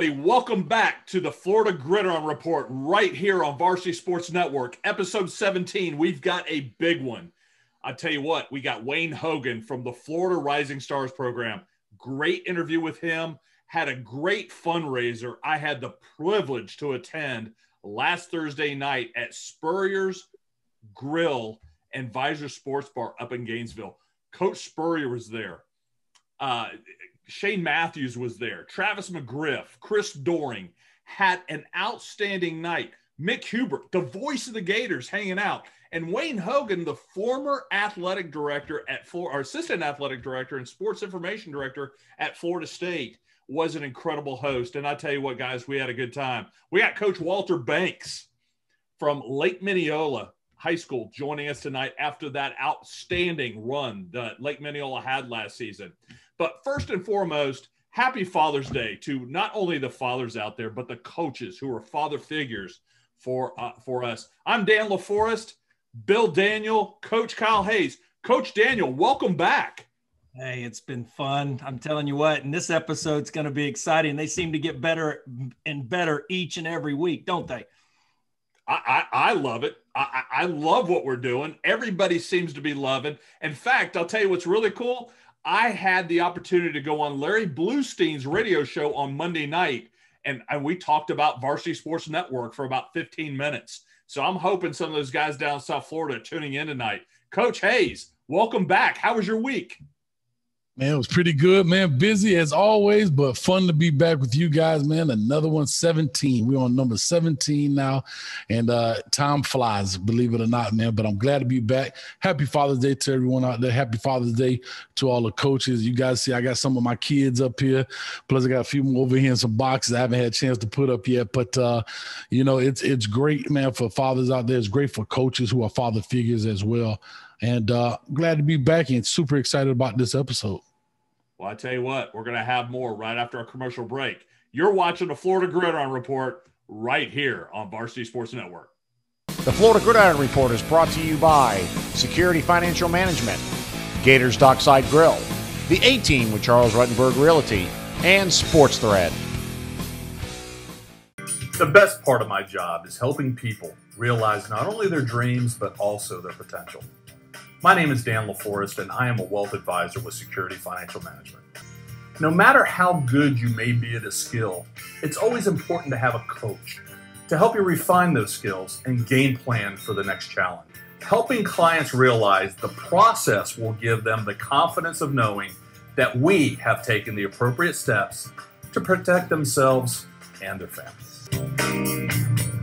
everybody. Welcome back to the Florida Gridiron Report right here on Varsity Sports Network, episode 17. We've got a big one. I tell you what, we got Wayne Hogan from the Florida Rising Stars program. Great interview with him. Had a great fundraiser. I had the privilege to attend last Thursday night at Spurrier's Grill and Visor Sports Bar up in Gainesville. Coach Spurrier was there. Uh, Shane Matthews was there. Travis McGriff, Chris Doering had an outstanding night. Mick Hubert, the voice of the Gators, hanging out. And Wayne Hogan, the former athletic director at or assistant athletic director and sports information director at Florida State, was an incredible host. And I tell you what, guys, we had a good time. We got Coach Walter Banks from Lake Minneola High School joining us tonight after that outstanding run that Lake Minneola had last season. But first and foremost, happy Father's Day to not only the fathers out there, but the coaches who are father figures for uh, for us. I'm Dan LaForest, Bill Daniel, Coach Kyle Hayes. Coach Daniel, welcome back. Hey, it's been fun. I'm telling you what, and this episode's going to be exciting. They seem to get better and better each and every week, don't they? I, I, I love it. I, I love what we're doing. Everybody seems to be loving. In fact, I'll tell you what's really cool. I had the opportunity to go on Larry Blustein's radio show on Monday night, and, and we talked about Varsity Sports Network for about 15 minutes. So I'm hoping some of those guys down South Florida tuning in tonight. Coach Hayes, welcome back. How was your week? Man, it was pretty good, man. Busy as always, but fun to be back with you guys, man. Another one, 17. We're on number 17 now, and uh, time flies, believe it or not, man. But I'm glad to be back. Happy Father's Day to everyone out there. Happy Father's Day to all the coaches. You guys see, I got some of my kids up here. Plus, I got a few more over here in some boxes I haven't had a chance to put up yet. But uh, you know, it's it's great, man, for fathers out there. It's great for coaches who are father figures as well. And uh, glad to be back and super excited about this episode. Well, I tell you what, we're going to have more right after our commercial break. You're watching the Florida Gridiron Report right here on Varsity Sports Network. The Florida Gridiron Report is brought to you by Security Financial Management, Gators Dockside Grill, the A Team with Charles Rutenberg Realty, and Sports Thread. The best part of my job is helping people realize not only their dreams, but also their potential. My name is Dan LaForest, and I am a wealth advisor with Security Financial Management. No matter how good you may be at a skill, it's always important to have a coach to help you refine those skills and game plan for the next challenge. Helping clients realize the process will give them the confidence of knowing that we have taken the appropriate steps to protect themselves and their families.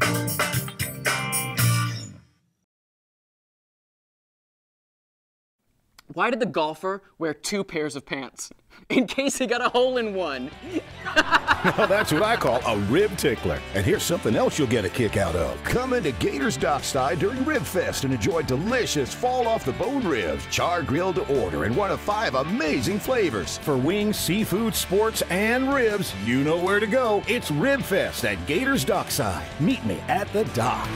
Why did the golfer wear two pairs of pants? In case he got a hole in one. now that's what I call a rib tickler. And here's something else you'll get a kick out of. Come into Gators Dockside during Rib Fest and enjoy delicious fall off the bone ribs, char grilled to order, and one of five amazing flavors. For wings, seafood, sports, and ribs, you know where to go. It's Rib Fest at Gators Dockside. Meet me at the dock.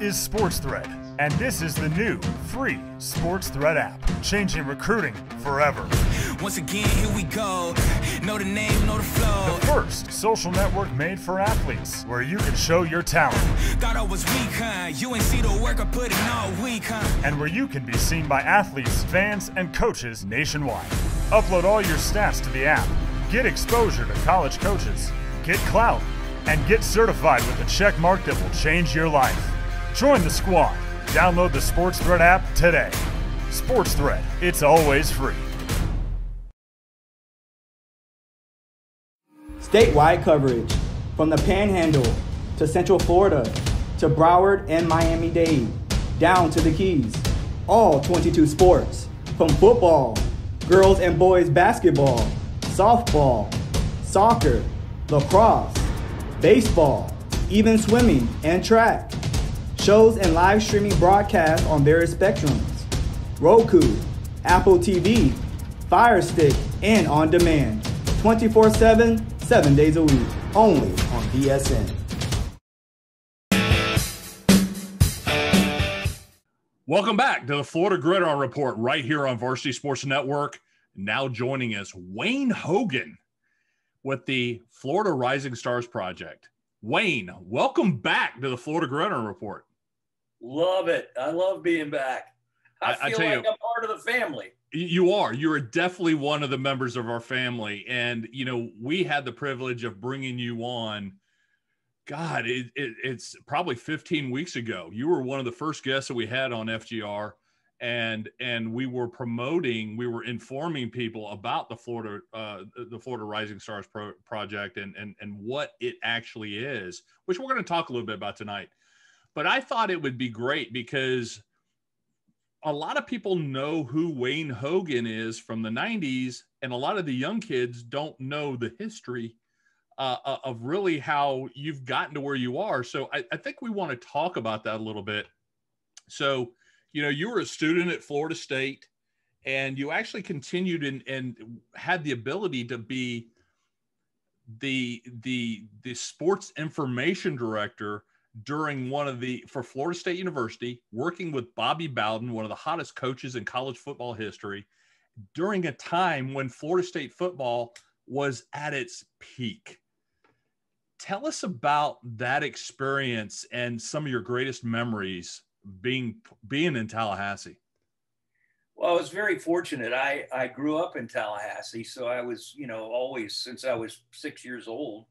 Is Sports Thread, and this is the new free Sports Thread app, changing recruiting forever. Once again, here we go. Know the name, know the flow. The first social network made for athletes, where you can show your talent. Thought I was weak, huh? You ain't see the work I put in all week, huh? And where you can be seen by athletes, fans, and coaches nationwide. Upload all your stats to the app. Get exposure to college coaches. Get clout and get certified with a check mark that will change your life. Join the squad. Download the Sports Thread app today. Sports Thread, it's always free. Statewide coverage from the Panhandle to Central Florida to Broward and Miami Dade, down to the Keys. All 22 sports from football, girls and boys basketball, softball, soccer, lacrosse baseball, even swimming and track. Shows and live streaming broadcasts on various spectrums Roku, Apple TV, Fire Stick, and on demand 24 7, 7 days a week, only on VSN. Welcome back to the Florida Gridiron Report right here on Varsity Sports Network. Now joining us, Wayne Hogan with the Florida Rising Stars Project. Wayne, welcome back to the Florida Gridiron Report. Love it. I love being back. I, I- I feel tell like you- I'm part of the family. You are. You are definitely one of the members of our family. And, you know, we had the privilege of bringing you on. God, it, it, it's probably 15 weeks ago. You were one of the first guests that we had on FGR. And and we were promoting, we were informing people about the Florida uh, the Florida Rising Stars Pro- project and and and what it actually is, which we're going to talk a little bit about tonight. But I thought it would be great because a lot of people know who Wayne Hogan is from the 90s, and a lot of the young kids don't know the history uh, uh, of really how you've gotten to where you are. So I, I think we want to talk about that a little bit. So, you know, you were a student at Florida State, and you actually continued and, and had the ability to be the the the sports information director during one of the for Florida State University, working with Bobby Bowden, one of the hottest coaches in college football history, during a time when Florida State football was at its peak. Tell us about that experience and some of your greatest memories being being in Tallahassee. Well, I was very fortunate. I, I grew up in Tallahassee, so I was, you know, always since I was six years old,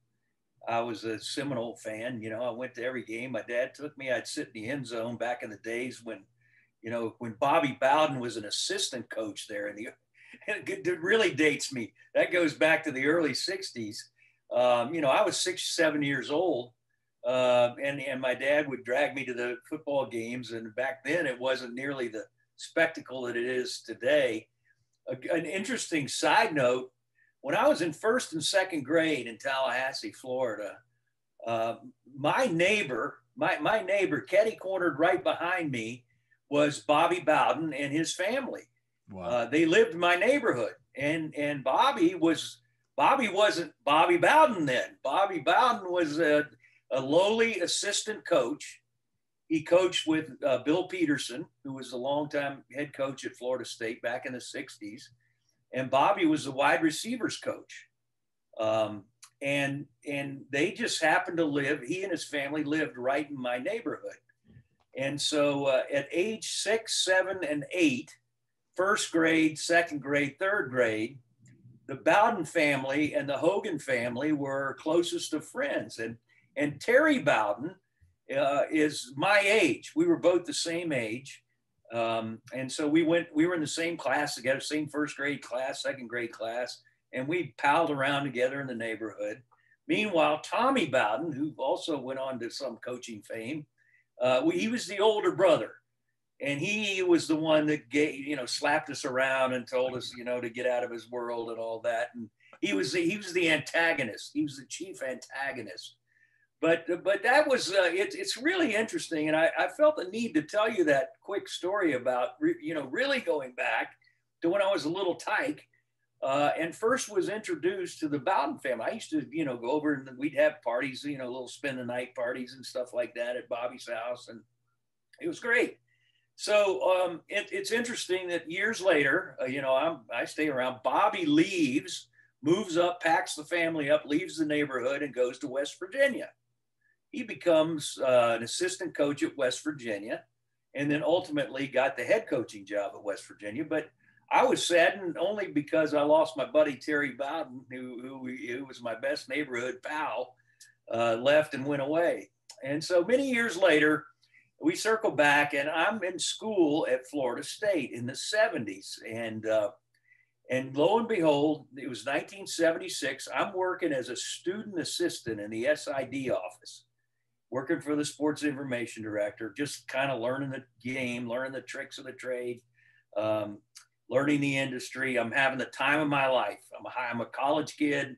I was a Seminole fan. You know, I went to every game. My dad took me. I'd sit in the end zone back in the days when, you know, when Bobby Bowden was an assistant coach there. And the, it really dates me. That goes back to the early '60s. Um, you know, I was six, seven years old, uh, and and my dad would drag me to the football games. And back then, it wasn't nearly the spectacle that it is today. A- an interesting side note: when I was in first and second grade in Tallahassee, Florida, uh, my neighbor, my my neighbor, Ketty cornered right behind me, was Bobby Bowden and his family. Uh, they lived in my neighborhood, and and Bobby was Bobby wasn't Bobby Bowden then. Bobby Bowden was a, a lowly assistant coach. He coached with uh, Bill Peterson, who was a longtime head coach at Florida State back in the '60s, and Bobby was the wide receivers coach. Um, and and they just happened to live. He and his family lived right in my neighborhood. And so uh, at age six, seven, and eight, first grade, second grade, third grade, the Bowden family and the Hogan family were closest of friends. And, and Terry Bowden uh, is my age. We were both the same age. Um, and so we went, we were in the same class together, same first grade class, second grade class, and we palled around together in the neighborhood. Meanwhile, Tommy Bowden, who also went on to some coaching fame, uh, we- he was the older brother and he was the one that gave, you know, slapped us around and told us, you know, to get out of his world and all that. And he was the, he was the antagonist. He was the chief antagonist. But but that was uh, it, it's really interesting, and I, I felt the need to tell you that quick story about re, you know really going back to when I was a little tyke. Uh, and first was introduced to the Bowden family. I used to, you know, go over and we'd have parties, you know, little spend the night parties and stuff like that at Bobby's house, and it was great. So um, it, it's interesting that years later, uh, you know, I'm, I stay around. Bobby leaves, moves up, packs the family up, leaves the neighborhood, and goes to West Virginia. He becomes uh, an assistant coach at West Virginia, and then ultimately got the head coaching job at West Virginia. But I was saddened only because I lost my buddy Terry Bowden, who, who, who was my best neighborhood pal, uh, left and went away. And so many years later, we circle back, and I'm in school at Florida State in the 70s. And, uh, and lo and behold, it was 1976. I'm working as a student assistant in the SID office, working for the sports information director, just kind of learning the game, learning the tricks of the trade. Um, learning the industry. I'm having the time of my life. I'm a, I'm a college kid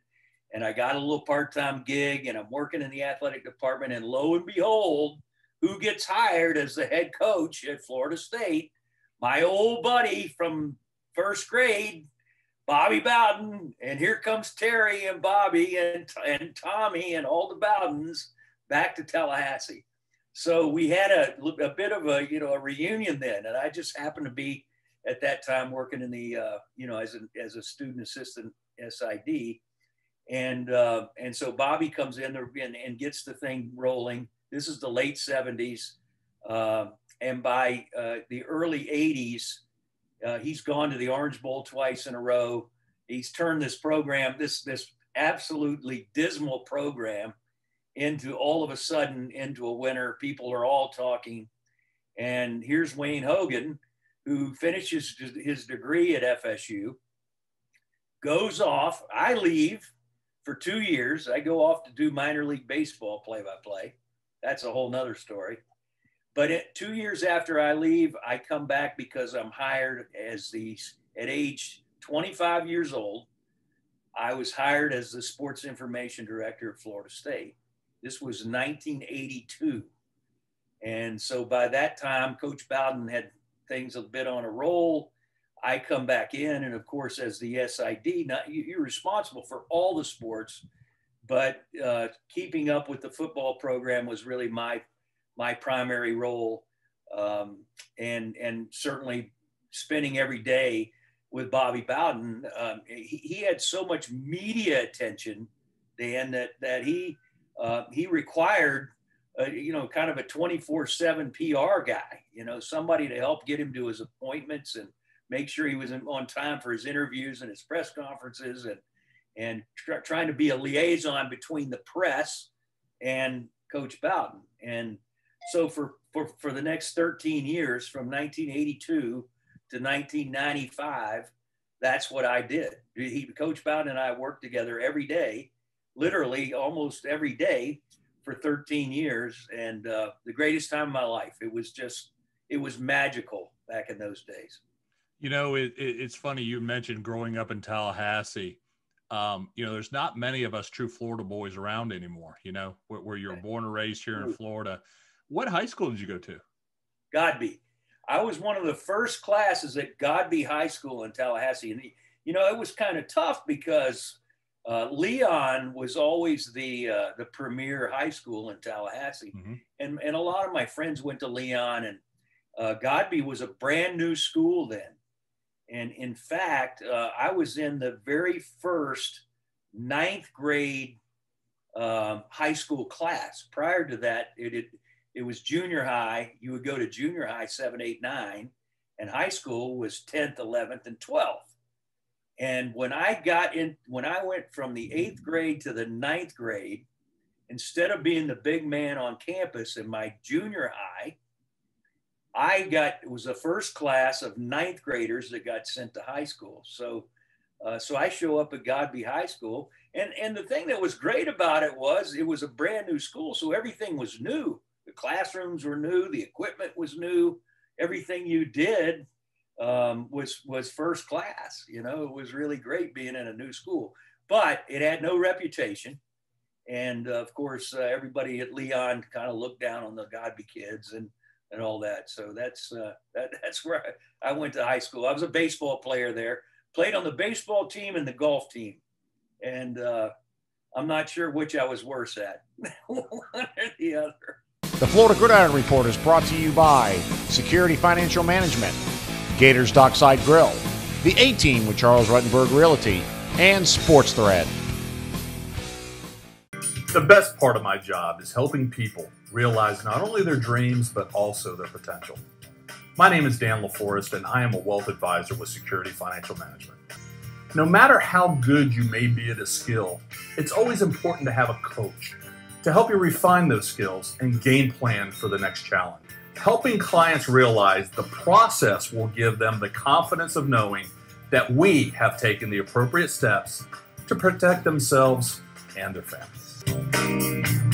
and I got a little part-time gig and I'm working in the athletic department and lo and behold, who gets hired as the head coach at Florida State? My old buddy from first grade, Bobby Bowden. And here comes Terry and Bobby and, and Tommy and all the Bowdens back to Tallahassee. so we had a, a bit of a you know a reunion then, and I just happened to be at that time working in the uh, you know as a as a student assistant SID, and uh, and so Bobby comes in there and, and, gets the thing rolling. This is the late '70s, uh, and by uh, the early '80s, uh, he's gone to the Orange Bowl twice in a row. He's turned this program, this this absolutely dismal program, into all of a sudden into a winner. People are all talking, and here's Wayne Hogan, who finishes his degree at FSU, goes off. I leave for two years. I go off to do minor league baseball play by play. That's a whole nother story. But it, two years after I leave, I come back because I'm hired as the, at age 25 years old, I was hired as the sports information director at Florida State. This was 1982. And so by that time, Coach Bowden had things a bit on a roll. I come back in, and of course, as the SID, not, you're responsible for all the sports, but uh, keeping up with the football program was really my my primary role, um, and and certainly spending every day with Bobby Bowden. Um, he, he, had so much media attention, Dan, that that he uh, he required. Uh, you know, kind of a 24 7 PR guy, you know, somebody to help get him to his appointments and make sure he was on time for his interviews and his press conferences and and tr- trying to be a liaison between the press and Coach Bowden. And so for, for, for the next 13 years, from 1982 to 1995, that's what I did. He, Coach Bowden and I worked together every day, literally almost every day for 13 years. And uh, the greatest time of my life. It was just, it was magical back in those days. You know, it, it, it's funny you mentioned growing up in Tallahassee. Um, you know, there's not many of us true Florida boys around anymore. You know, where, where you're born and raised here in Florida. What high school did you go to? Godby. I was one of the first classes at Godby High School in Tallahassee, and you know it was kind of tough because uh, Leon was always the uh, the premier high school in Tallahassee, mm-hmm. and and a lot of my friends went to Leon, and uh, Godby was a brand new school then, and in fact, uh, I was in the very first ninth grade um, high school class. Prior to that, it, it, it was junior high. You would go to junior high, seven, eight, nine, and high school was 10th, 11th, and 12th. And when I got in, when I went from the eighth grade to the ninth grade, instead of being the big man on campus in my junior high, I got it was the first class of ninth graders that got sent to high school. So, uh, so I show up at Godby High School, and and the thing that was great about it was it was a brand new school, so everything was new. The classrooms were new, the equipment was new, everything you did um, was was first class. You know, it was really great being in a new school, but it had no reputation. And uh, of course, uh, everybody at Leon kind of looked down on the Godby kids, and and all that. So that's uh, that, that's where I, I went to high school. I was a baseball player there, played on the baseball team and the golf team, and uh, I'm not sure which I was worse at, one or the other. The Florida Gridiron Report is brought to you by Security Financial Management, Gators Dockside Grill, the A Team with Charles Rutenberg Realty, and Sports Thread. The best part of my job is helping people realize not only their dreams, but also their potential. My name is Dan LaForest, and I am a wealth advisor with Security Financial Management. No matter how good you may be at a skill, it's always important to have a coach to help you refine those skills and game plan for the next challenge. Helping clients realize the process will give them the confidence of knowing that we have taken the appropriate steps to protect themselves and their families.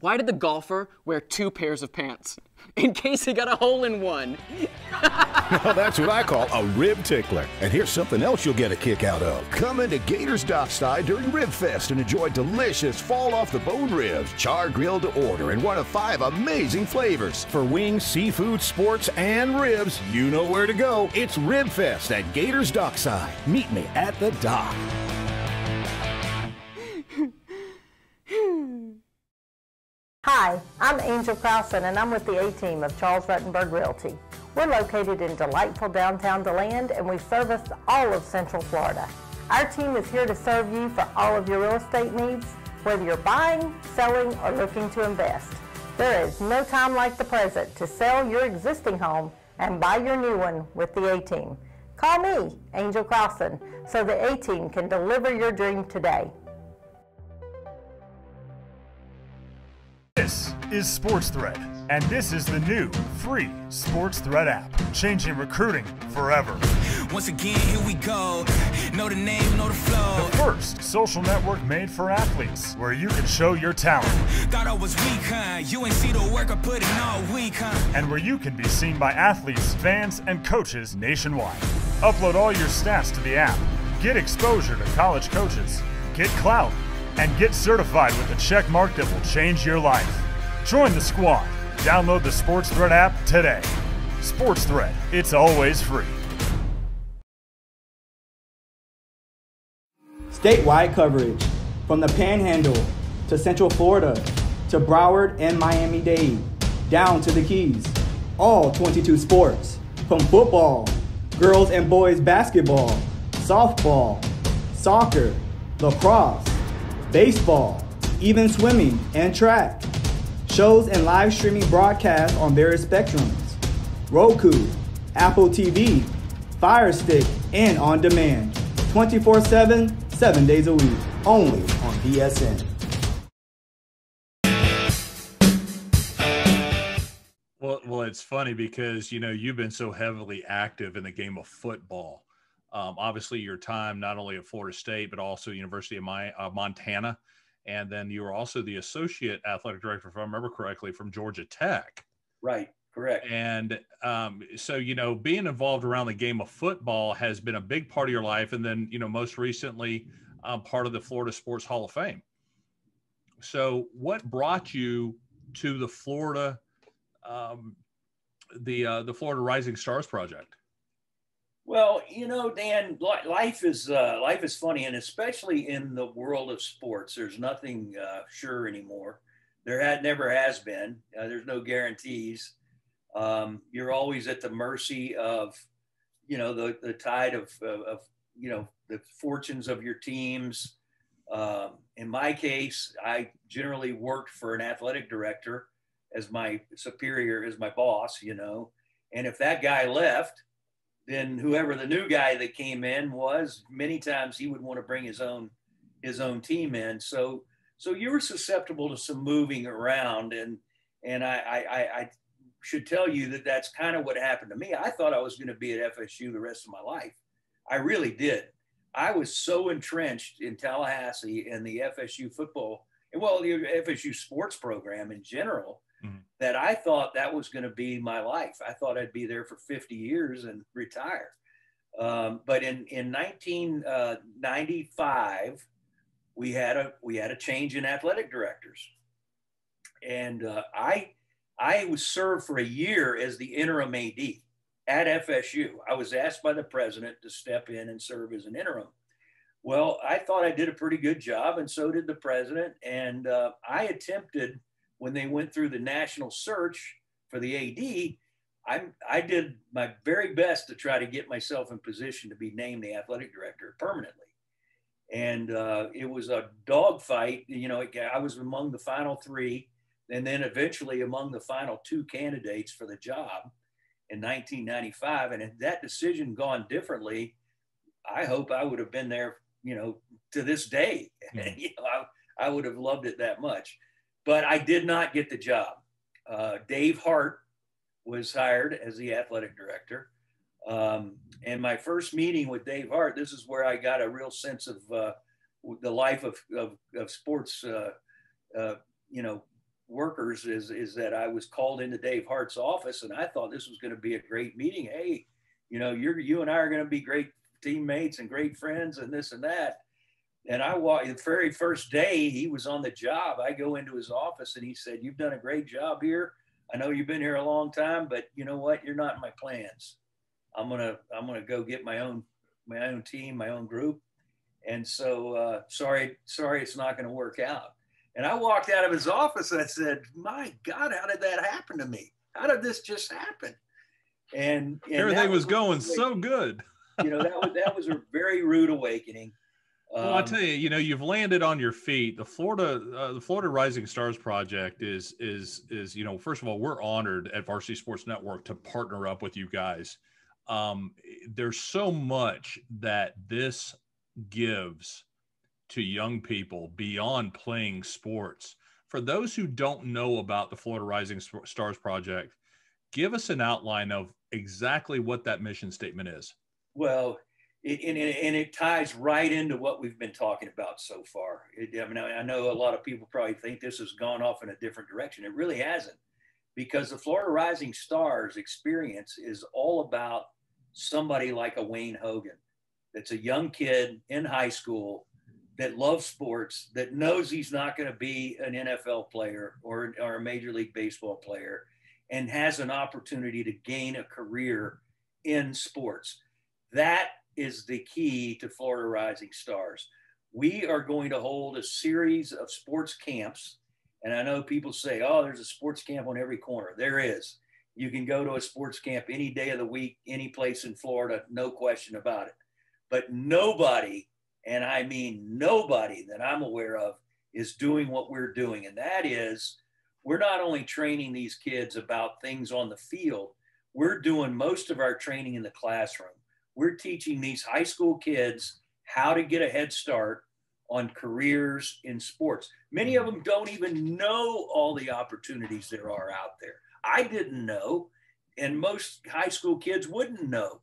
Why did the golfer wear two pairs of pants? In case he got a hole in one. now that's what I call a rib tickler. And here's something else you'll get a kick out of. Come into Gators Dockside during Rib Fest and enjoy delicious fall off the bone ribs, char grilled to order in one of five amazing flavors. For wings, seafood, sports, and ribs, you know where to go. It's Rib Fest at Gators Dockside. Meet me at the dock. Hi, I'm Angel Crowson and I'm with the A-Team of Charles Rutenberg Realty. We're located in delightful downtown DeLand and we service all of Central Florida. Our team is here to serve you for all of your real estate needs, whether you're buying, selling, or looking to invest. There is no time like the present to sell your existing home and buy your new one with the A-Team. Call me, Angel Crowson, so the A-Team can deliver your dream today. This is Sports Thread, and this is the new free Sports Thread app, changing recruiting forever. Once again, here we go. Know the name, know the flow. The first social network made for athletes, where you can show your talent. Thought I was weak, huh? You ain't see the work I put in all week, huh? And where you can be seen by athletes, fans, and coaches nationwide. Upload all your stats to the app. Get exposure to college coaches. Get clout and get certified with a check mark that will change your life. Join the squad. Download the Sports Thread app today. Sports Thread, it's always free. Statewide coverage from the Panhandle to Central Florida to Broward and Miami Dade, down to the Keys. All 22 sports from football, girls and boys basketball, softball, soccer, lacrosse baseball, even swimming and track. Shows and live streaming broadcasts on various spectrums Roku, Apple TV, Fire Stick, and on demand 24 7, 7 days a week, only on VSN. Well, well, it's funny because you know you've been so heavily active in the game of football um, obviously, your time not only at Florida State but also University of My, uh, Montana, and then you were also the associate athletic director, if I remember correctly, from Georgia Tech. Right. Correct. And um, so, you know, being involved around the game of football has been a big part of your life, and then, you know, most recently, um, part of the Florida Sports Hall of Fame. So, what brought you to the Florida, um, the uh, the Florida Rising Stars project? Well, you know, Dan, life is uh, life is funny, and especially in the world of sports, there's nothing uh, sure anymore. There had never has been. Uh, there's no guarantees. Um, you're always at the mercy of, you know, the the tide of, of, of you know the fortunes of your teams. Um, in my case, I generally worked for an athletic director as my superior, as my boss, you know, and if that guy left then whoever the new guy that came in was, many times he would want to bring his own his own team in. So so you were susceptible to some moving around, and and I I, I should tell you that that's kind of what happened to me. I thought I was going to be at FSU the rest of my life. I really did. I was so entrenched in Tallahassee and the FSU football, and well, the FSU sports program in general mm-hmm. that I thought that was going to be my life. I thought I'd be there for 50 years and retire. Um, but in, in 1995, uh, we had a we had a change in athletic directors, and uh, I I was served for a year as the interim AD at FSU. I was asked by the president to step in and serve as an interim. Well, I thought I did a pretty good job, and so did the president. And uh, I attempted when they went through the national search for the AD, I, I did my very best to try to get myself in position to be named the athletic director permanently. And uh, it was a dogfight. You know, I was among the final three, and then eventually among the final two candidates for the job in 1995. And had that decision gone differently, I hope I would have been there, you know, to this day. Mm-hmm. you know, I, I would have loved it that much but I did not get the job. Uh, Dave Hart was hired as the athletic director. Um, and my first meeting with Dave Hart, this is where I got a real sense of uh, the life of, of, of sports, uh, uh, you know, workers is, is that I was called into Dave Hart's office and I thought this was going to be a great meeting. Hey, you know, you're, you and I are going to be great teammates and great friends and this and that. And I walked the very first day he was on the job. I go into his office and he said, You've done a great job here. I know you've been here a long time, but you know what? You're not in my plans. I'm gonna I'm gonna go get my own my own team, my own group. And so uh, sorry, sorry, it's not going to work out. And I walked out of his office and I said, My God, how did that happen to me? How did this just happen? And, and everything was, was going so good. you know, that was that was a very rude awakening. Well, I um, tell you, you know, you've landed on your feet. The Florida, uh, the Florida Rising Stars Project is is is you know, first of all, we're honored at Varsity Sports Network to partner up with you guys. Um, there's so much that this gives to young people beyond playing sports. For those who don't know about the Florida Rising Stars Project, give us an outline of exactly what that mission statement is. Well, and, and, it ties right into what we've been talking about so far. It, I mean, I know a lot of people probably think this has gone off in a different direction. It really hasn't, because the Florida Rising Stars experience is all about somebody like a Wayne Hogan, that's a young kid in high school that loves sports, that knows he's not going to be an NFL player or, or a Major League Baseball player, and has an opportunity to gain a career in sports. That is the key to Florida Rising Stars. We are going to hold a series of sports camps. And I know people say, oh, there's a sports camp on every corner. There is. You can go to a sports camp any day of the week, any place in Florida, no question about it. But nobody and I mean nobody that I'm aware of is doing what we're doing. And that is, we're not only training these kids about things on the field, we're doing most of our training in the classroom. We're teaching these high school kids how to get a head start on careers in sports. Many of them don't even know all the opportunities there are out there. I didn't know, and most high school kids wouldn't know.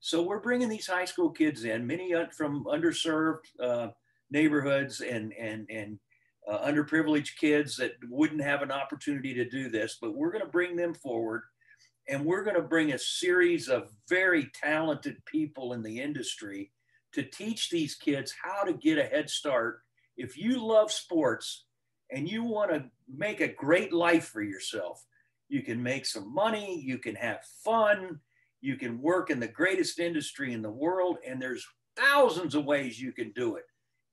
So we're bringing these high school kids in, many from underserved uh, neighborhoods and and and uh, underprivileged kids that wouldn't have an opportunity to do this. But we're going to bring them forward, and we're going to bring a series of very talented people in the industry to teach these kids how to get a head start. If you love sports and you want to make a great life for yourself, you can make some money, you can have fun you can work in the greatest industry in the world, and there's thousands of ways you can do it.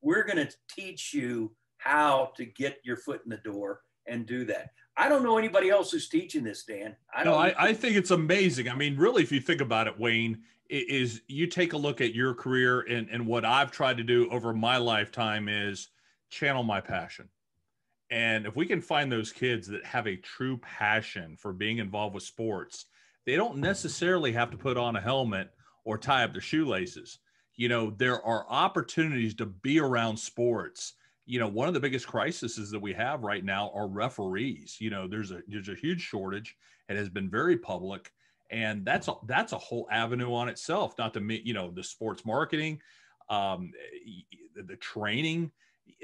We're going to teach you how to get your foot in the door and do that. I don't know anybody else who's teaching this, Dan. I don't. No, I, I think it's amazing. I mean, really, if you think about it, Wayne, is you take a look at your career and, and what I've tried to do over my lifetime is channel my passion. And if we can find those kids that have a true passion for being involved with sports they don't necessarily have to put on a helmet or tie up their shoelaces. You know, there are opportunities to be around sports. You know, one of the biggest crises that we have right now are referees. You know, there's a there's a huge shortage. It has been very public, and that's a that's a whole avenue on itself. Not to me, you know, the sports marketing, um, the training.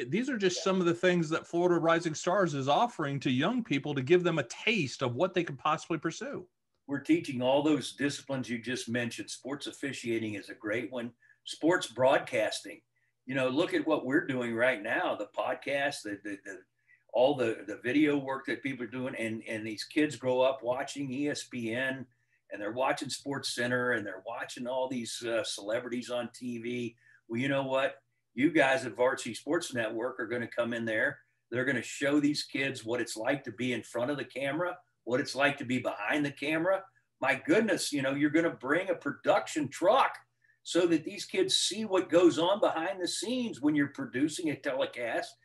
These are just some of the things that Florida Rising Stars is offering to young people to give them a taste of what they could possibly pursue we're teaching all those disciplines you just mentioned. Sports officiating is a great one. Sports broadcasting. You know, look at what we're doing right now. The podcast, the, the, the all the, the video work that people are doing, and, and these kids grow up watching ESPN and they're watching Sports Center and they're watching all these uh, celebrities on TV. Well, you know what? You guys at Varsity Sports Network are going to come in there. They're going to show these kids what it's like to be in front of the camera, what it's like to be behind the camera. My goodness, you know, you're going to bring a production truck so that these kids see what goes on behind the scenes when you're producing a telecast.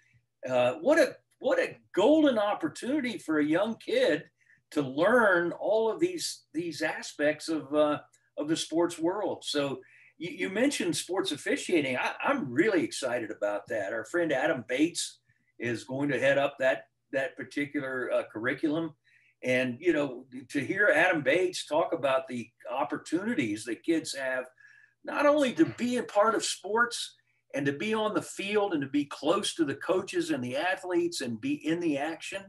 Uh, what a what a golden opportunity for a young kid to learn all of these these aspects of uh, of the sports world. So you, you mentioned sports officiating. I, I'm really excited about that. Our friend Adam Bates is going to head up that that particular uh, curriculum. And, you know, to hear Adam Bates talk about the opportunities that kids have, not only to be a part of sports and to be on the field and to be close to the coaches and the athletes and be in the action,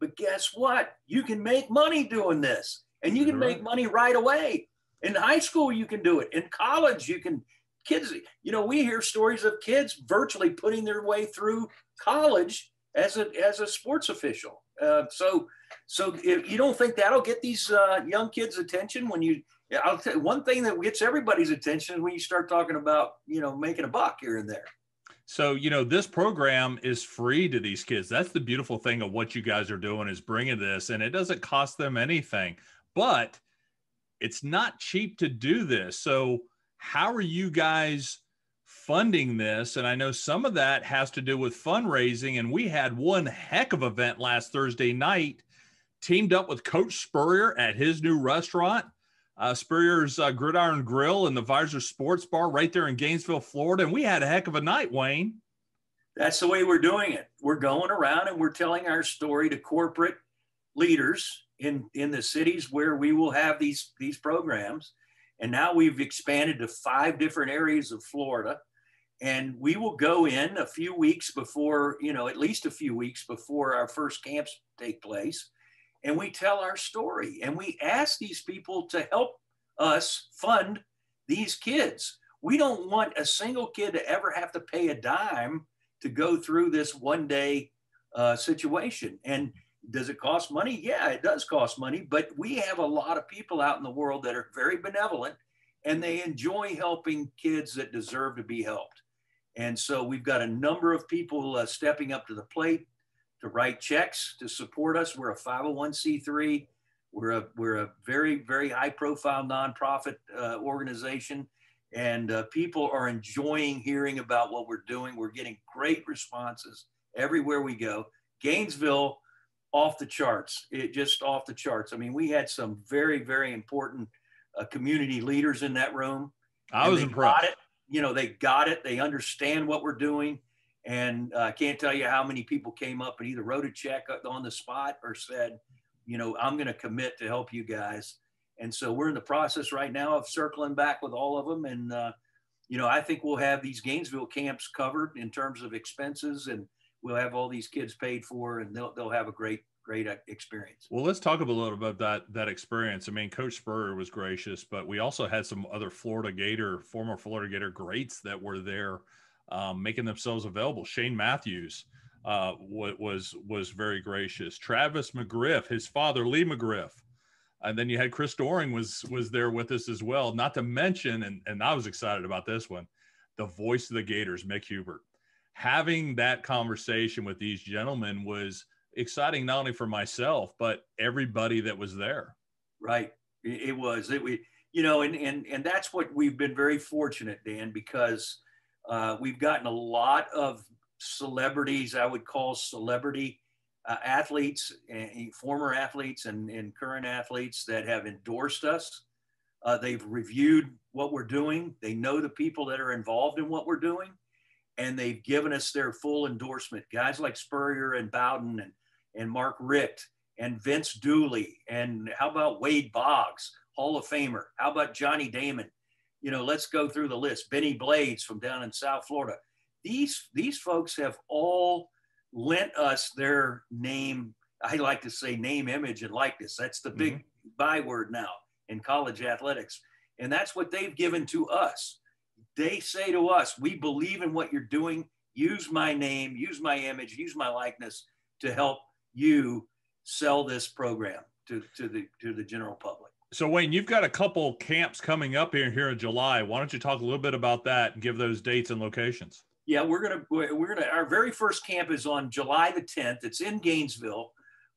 but guess what? You can make money doing this and you can make money right away. In high school, you can do it. In college, you can, kids, you know, we hear stories of kids virtually putting their way through college as a, as a sports official. Uh, so, so if you don't think that'll get these uh, young kids' attention when you, I'll tell you one thing that gets everybody's attention is when you start talking about, you know, making a buck here and there. So, you know, this program is free to these kids. That's the beautiful thing of what you guys are doing is bringing this, and it doesn't cost them anything, but it's not cheap to do this. So, how are you guys funding this? And I know some of that has to do with fundraising. And we had one heck of event last Thursday night, teamed up with Coach Spurrier at his new restaurant uh, Spurrier's uh, Gridiron Grill and the Visor Sports Bar right there in Gainesville, Florida. And we had a heck of a night, Wayne. That's the way we're doing it. We're going around and we're telling our story to corporate leaders in, in the cities where we will have these, these programs. And now we've expanded to five different areas of Florida. And we will go in a few weeks before, you know, at least a few weeks before our first camps take place and we tell our story and we ask these people to help us fund these kids. We don't want a single kid to ever have to pay a dime to go through this one day uh, situation. And does it cost money? Yeah, it does cost money, but we have a lot of people out in the world that are very benevolent and they enjoy helping kids that deserve to be helped. And so we've got a number of people uh, stepping up to the plate to write checks to support us. We're a 501c3. We're a, we're a very, very high profile nonprofit uh, organization. And uh, people are enjoying hearing about what we're doing. We're getting great responses everywhere we go. Gainesville, off the charts. It just off the charts. I mean, we had some very, very important uh, community leaders in that room. I was impressed. It. You know, they got it. They understand what we're doing. And uh, I can't tell you how many people came up and either wrote a check on the spot or said, you know, I'm going to commit to help you guys. And so we're in the process right now of circling back with all of them. And, uh, you know, I think we'll have these Gainesville camps covered in terms of expenses and we'll have all these kids paid for and they'll, they'll have a great, great uh, experience. Well, let's talk a little about that, that experience. I mean, Coach Spurrier was gracious, but we also had some other Florida Gator, former Florida Gator greats that were there um, making themselves available. Shane Matthews uh, was was very gracious. Travis McGriff, his father Lee McGriff, and then you had Chris Doering was was there with us as well. Not to mention, and and I was excited about this one, the voice of the Gators, Mick Hubert. Having that conversation with these gentlemen was exciting not only for myself but everybody that was there. Right, it was. It we you know, and and and that's what we've been very fortunate, Dan, because uh, we've gotten a lot of celebrities, I would call celebrity uh, athletes, and former athletes and, and, current athletes that have endorsed us. Uh, they've reviewed what we're doing. They know the people that are involved in what we're doing, and they've given us their full endorsement. Guys like Spurrier and Bowden and, and Mark Richt and Vince Dooley. And how about Wade Boggs, Hall of Famer? How about Johnny Damon? You know, let's go through the list. Bennie Blades from down in South Florida. These these folks have all lent us their name. I like to say name, image, and likeness. That's the big mm-hmm. byword now in college athletics. And that's what they've given to us. They say to us, we believe in what you're doing. Use my name, use my image, use my likeness to help you sell this program to, to the to the general public. So Wayne, you've got a couple camps coming up here here in July. Why don't you talk a little bit about that and give those dates and locations? Yeah, we're gonna we're gonna our very first camp is on July the 10th. It's in Gainesville,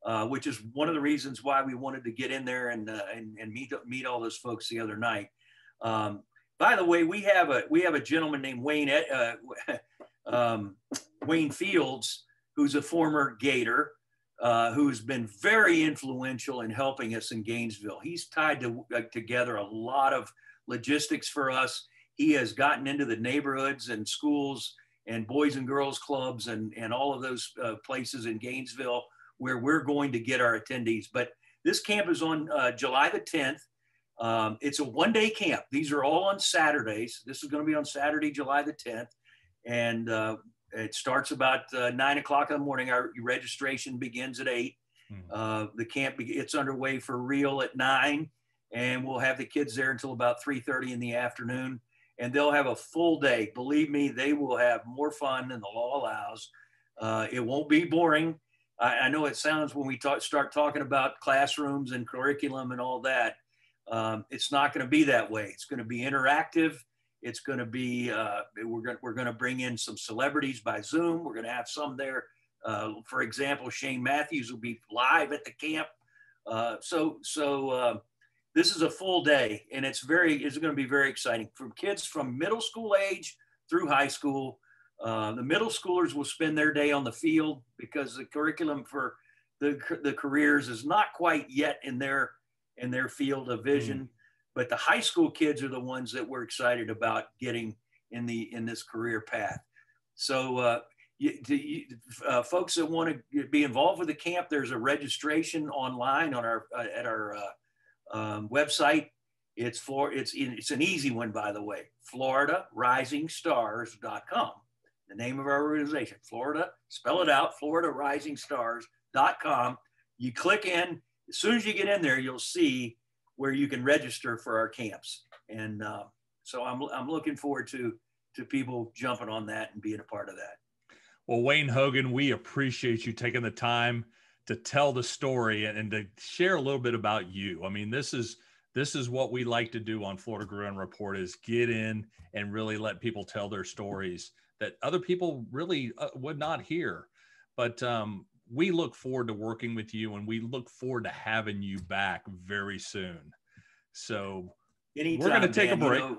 uh, which is one of the reasons why we wanted to get in there and uh, and, and meet meet all those folks the other night. Um, by the way, we have a we have a gentleman named Wayne uh, um, Wayne Fields, who's a former Gator uh, who's been very influential in helping us in Gainesville. He's tied to, uh, together a lot of logistics for us. He has gotten into the neighborhoods and schools and boys and girls clubs and, and all of those uh, places in Gainesville where we're going to get our attendees. But this camp is on uh, July the 10th. Um, it's a one day camp. These are all on Saturdays. This is going to be on Saturday, July the 10th. And it starts about uh, nine o'clock in the morning. Our registration begins at 8 mm-hmm. uh, the camp gets underway for real at nine, and we'll have the kids there until about three thirty in the afternoon. And they'll have a full day. Believe me, they will have more fun than the law allows. Uh, it won't be boring. I, I, know it sounds when we talk, start talking about classrooms and curriculum and all that. Um, it's not going to be that way. It's going to be interactive. It's going to be uh, we're going we're going to bring in some celebrities by Zoom. We're going to have some there. Uh, for example, Shane Matthews will be live at the camp. Uh, so so uh, this is a full day, and it's very it's going to be very exciting for kids from middle school age through high school. Uh, the middle schoolers will spend their day on the field because the curriculum for the, the careers is not quite yet in their in their field of vision. Mm. But the high school kids are the ones that we're excited about getting in the in this career path. So uh, you, you, uh, folks that want to be involved with the camp, there's a registration online on our uh, at our uh, um, website. It's for it's it's an easy one, by the way. FloridaRisingStars.com. The name of our organization, Florida. Spell it out. florida rising FloridaRisingStars.com. You click in. As soon as you get in there, you'll see where you can register for our camps. And uh, so I'm, I'm looking forward to, to people jumping on that and being a part of that. Well, Wayne Hogan, we appreciate you taking the time to tell the story and, and to share a little bit about you. I mean, this is this is what we like to do on Florida Gridiron Report is get in and really let people tell their stories that other people really uh, would not hear. But um, we look forward to working with you and we look forward to having you back very soon. So Anytime, we're going to take Dan, a break. You know,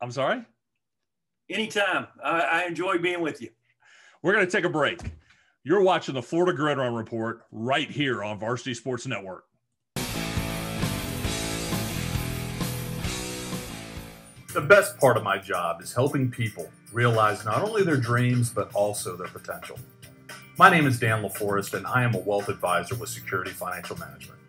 I'm sorry? Anytime. I, I enjoy being with you. We're going to take a break. You're watching the Florida Gridiron Report right here on Varsity Sports Network. The best part of my job is helping people realize not only their dreams, but also their potential. My name is Dan LaForest, and I am a wealth advisor with Security Financial Management.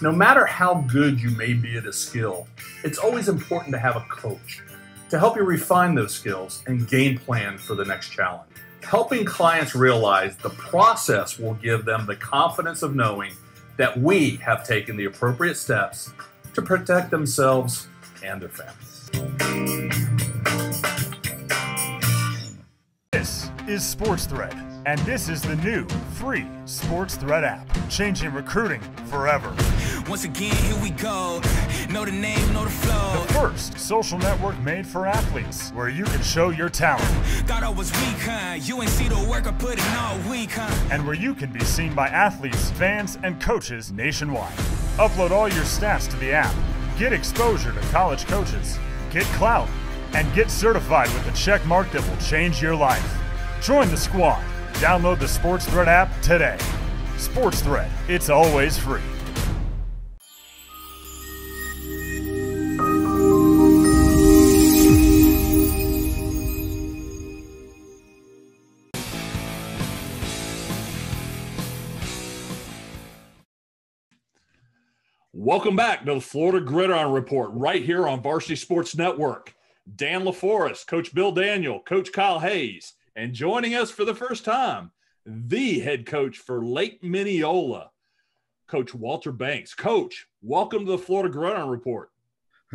No matter how good you may be at a skill, it's always important to have a coach to help you refine those skills and game plan for the next challenge. Helping clients realize the process will give them the confidence of knowing that we have taken the appropriate steps to protect themselves and their families. This is Sports Thread and this is the new free Sports Thread app, changing recruiting forever. Once again, here we go. Know the name, know the flow. The first social network made for athletes, where you can show your talent. Thought I was weak, huh? You ain't see the work I put in all week, huh? And where you can be seen by athletes, fans, and coaches nationwide. Upload all your stats to the app. Get exposure to college coaches. Get clout. And get certified with a check mark that will change your life. Join the squad Download the Sports Thread app today. Sports Thread, it's always free. Welcome back to the Florida Gridiron Report right here on Varsity Sports Network. Dan LaForest, Coach Bill Daniel, Coach Kyle Hayes, and joining us for the first time, the head coach for Lake Minneola, Coach Walter Banks. Coach, welcome to the Florida Gridiron Report.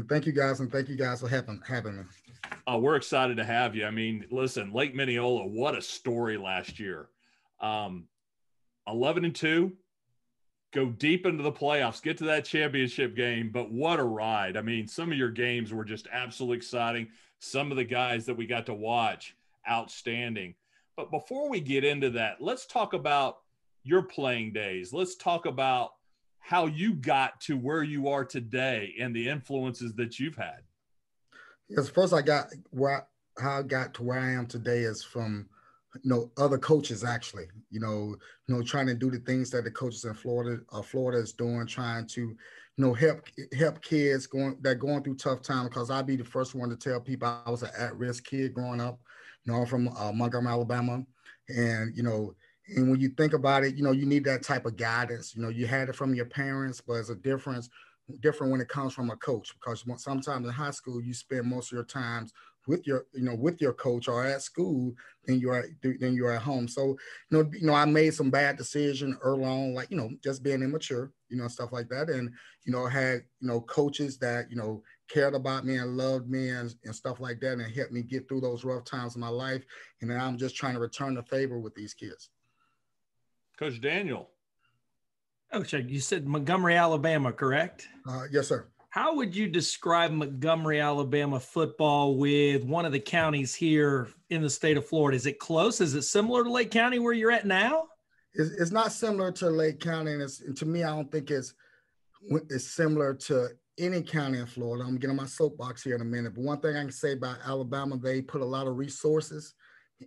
Thank you guys, and thank you guys for having having me. Uh, we're excited to have you. I mean, listen, Lake Minneola, what a story last year. Um, 11 and 2, go deep into the playoffs, get to that championship game. But what a ride. I mean, some of your games were just absolutely exciting. Some of the guys that we got to watch outstanding. But before we get into that, let's talk about your playing days. Let's talk about how you got to where you are today and the influences that you've had. Yes, first I got where how I got to where I am today is from you know other coaches actually you know you know trying to do the things that the coaches in Florida uh, Florida is doing trying to you know help help kids going that going through tough time because I'd be the first one to tell people I was an at-risk kid growing up you know, I'm from uh, Montgomery, Alabama. And, you know, and when you think about it, you know, you need that type of guidance. You know, you had it from your parents, but it's a difference, different when it comes from a coach because sometimes in high school you spend most of your times with your, you know, with your coach or at school than you are than you're at home. So, you know, you know, I made some bad decisions early on, like you know, just being immature, you know, stuff like that, and you know, had you know coaches that you know cared about me and loved me and, and stuff like that and helped me get through those rough times in my life. And I'm just trying to return the favor with these kids. Coach Daniel. Coach, you said Montgomery, Alabama, correct? Uh, yes, sir. How would you describe Montgomery, Alabama football with one of the counties here in the state of Florida? Is it close? Is it similar to Lake County where you're at now? It's, it's not similar to Lake County, and, and to me, I don't think it's it's similar to any county in Florida. I'm getting my soapbox here in a minute, but one thing I can say about Alabama, they put a lot of resources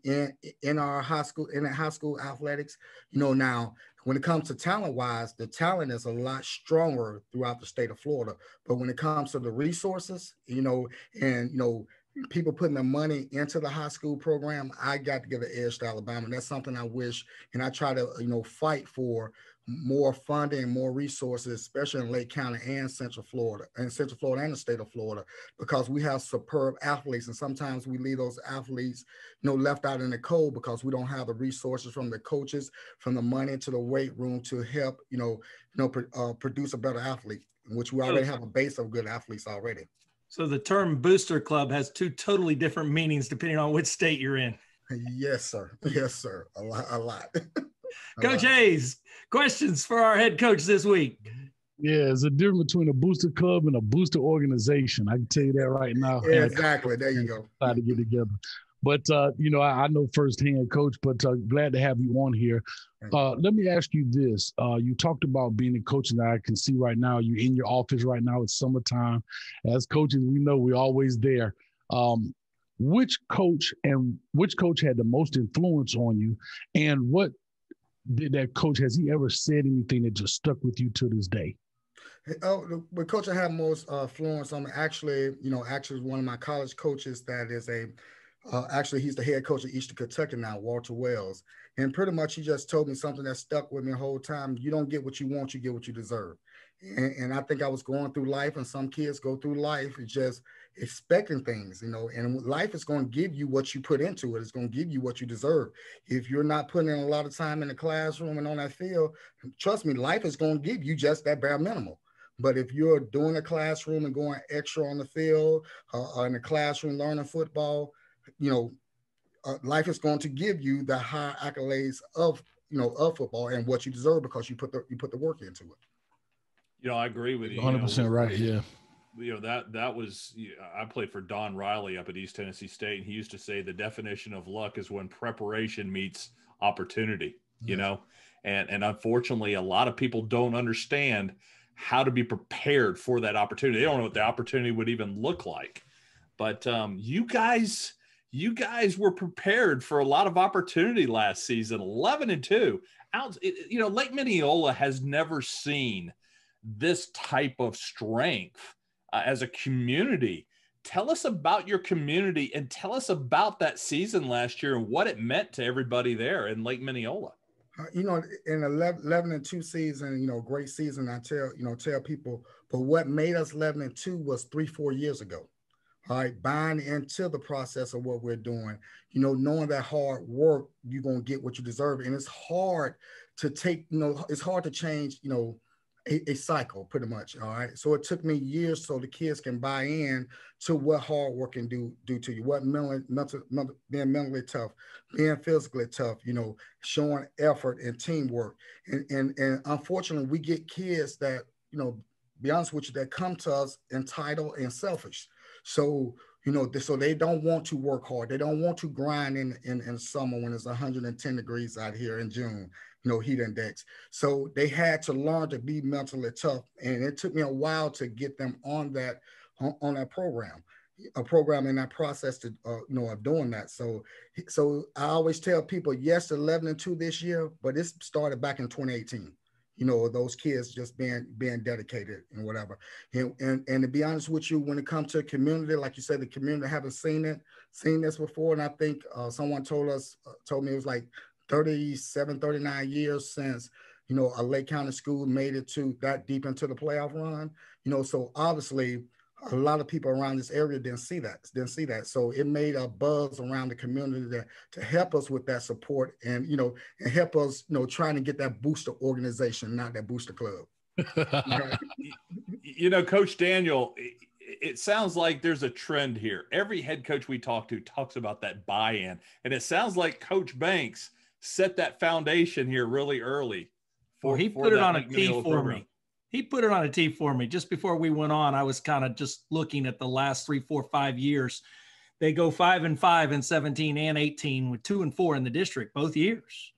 in in our high school in the high school athletics. You know, now when it comes to talent wise, the talent is a lot stronger throughout the state of Florida. But when it comes to the resources, you know, and you know, people putting their money into the high school program, I got to give an edge to Alabama. And that's something I wish and I try to, you know, fight for more funding, more resources, especially in Lake County and Central Florida, and Central Florida and the state of Florida, because we have superb athletes, and sometimes we leave those athletes, you know, left out in the cold because we don't have the resources from the coaches, from the money to the weight room to help, you know, you know, uh, produce a better athlete, which we already have a base of good athletes already. So the term booster club has two totally different meanings depending on which state you're in. Yes, sir. Yes, sir. A lot. A lot. Coach Hayes, questions for our head coach this week. Yeah, there's a difference between a booster club and a booster organization. I can tell you that right now. Yeah, exactly. There you go. Try to get together. But uh, you know, I, I, know firsthand, Coach. But uh, glad to have you on here. Uh, let me ask you this: uh, You talked about being a coach, and I can see right now you're in your office right now. It's summertime. As coaches, we know we're always there. Um, which coach and which coach had the most influence on you, and what did that coach has he ever said anything that just stuck with you to this day? Oh, the coach I have most uh, influence on actually, you know, actually one of my college coaches that is a uh, actually he's the head coach of Eastern Kentucky now, Walter Wells, and pretty much he just told me something that stuck with me the whole time. You don't get what you want, you get what you deserve. And, and I think I was going through life, and some kids go through life just expecting things, you know, and life is going to give you what you put into it. It's going to give you what you deserve. If you're not putting in a lot of time in the classroom and on that field, trust me, life is going to give you just that bare minimal. But if you're doing a classroom and going extra on the field, uh, in the classroom learning football, you know, uh, life is going to give you the high accolades of you know of football and what you deserve because you put the you put the work into it. You know, I agree with you. 100 percent right. Yeah you know that that was I played for Don Riley up at East Tennessee State, and he used to say the definition of luck is when preparation meets opportunity. You know, and and unfortunately, a lot of people don't understand how to be prepared for that opportunity. They don't know what the opportunity would even look like. But um, you guys, you guys were prepared for a lot of opportunity last season. Eleven and two. Out, you know, Lake Minneola has never seen this type of strength uh, as a community. Tell us about your community and tell us about that season last year and what it meant to everybody there in Lake Minneola. Uh, you know, in 11, 11, and 2 season, you know, great season. I tell, you know, tell people, but what made us 11 and 2 was three, four years ago. All right, buying into the process of what we're doing, you know, knowing that hard work, you're going to get what you deserve. And it's hard to take, you know, it's hard to change, you know, a, a, cycle pretty much all right? So it took me years so the kids can buy in to what hard work can do do to you. What mentally, mental, mental, being mentally tough being physically tough you know showing effort and teamwork. And and, and unfortunately we get kids that you know be honest with you that come to us entitled and selfish. So you know, so they don't want to work hard. They don't want to grind in, in, in summer when it's 110 degrees out here in June you know, heat index. So they had to learn to be mentally tough. And it took me a while to get them on that, on, that program, a program in that process to, uh, you know, of doing that. So, so I always tell people, yes, 11 and two this year, but it started back in 2018 you know those kids just being being dedicated and whatever and, and and to be honest with you when it comes to community like you said the community haven't seen it seen this before and i think uh, someone told us uh, told me it was like 37, 39 years since, you know, a Lake County school made it to that deep into the playoff run. You know, so obviously a lot of people around this area didn't see that, didn't see that. So it made a buzz around the community that to help us with that support and you know, and help us, you know, trying to get that booster organization, not that booster club. you know, Coach Daniel, it sounds like there's a trend here. Every head coach we talk to talks about that buy-in, and it sounds like Coach Banks set that foundation here really early. Oh, for, well, he put it on a tee for program. me. He put it on a tee for me just before we went on. I was kind of just looking at the last three, four, five years. They go five and five in 17 and 18 with two and four in the district both years.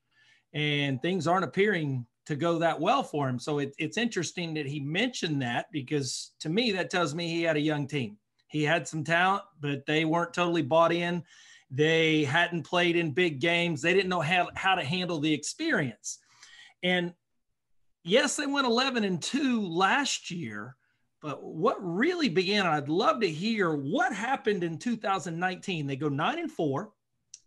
And things aren't appearing to go that well for him. So it, it's interesting that he mentioned that because to me, that tells me he had a young team. He had some talent, but they weren't totally bought in. They hadn't played in big games. They didn't know how, how to handle the experience. And yes, they went 11 and 2 last year, but what really began, I'd love to hear what happened in 2019. They go 9 and 4.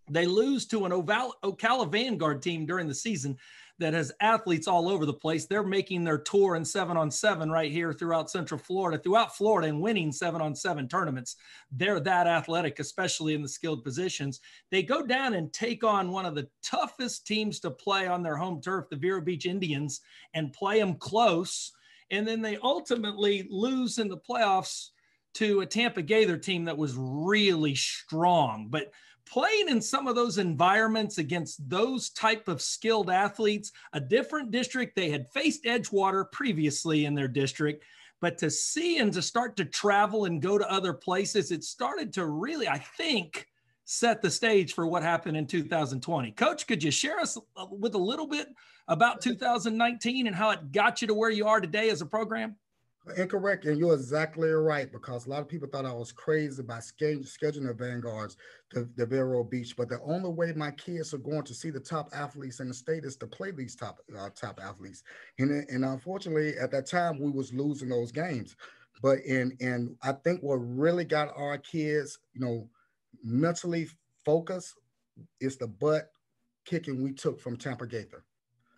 They lose to an Ocala Vanguard team during the season that has athletes all over the place. They're making their tour in seven on seven right here throughout Central Florida, throughout Florida, and winning seven on seven tournaments. They're that athletic, especially in the skilled positions. They go down and take on one of the toughest teams to play on their home turf, the Vero Beach Indians, and play them close. And then they ultimately lose in the playoffs to a Tampa Gaither team that was really strong. But playing in some of those environments against those type of skilled athletes a different district. They had faced edgewater previously in their district but to see and to start to travel and go to other places it started to really i think set the stage for what happened in 2020 coach could you share us with a little bit about 2019 and how it got you to where you are today as a program Incorrect, and you're exactly right because a lot of people thought I was crazy by scheduling the vanguards to the Vero Beach. But the only way my kids are going to see the top athletes in the state is to play these top uh, top athletes. And, and unfortunately, at that time, we was losing those games. But in and I think what really got our kids, you know, mentally focused is the butt kicking we took from Tampa Gaither.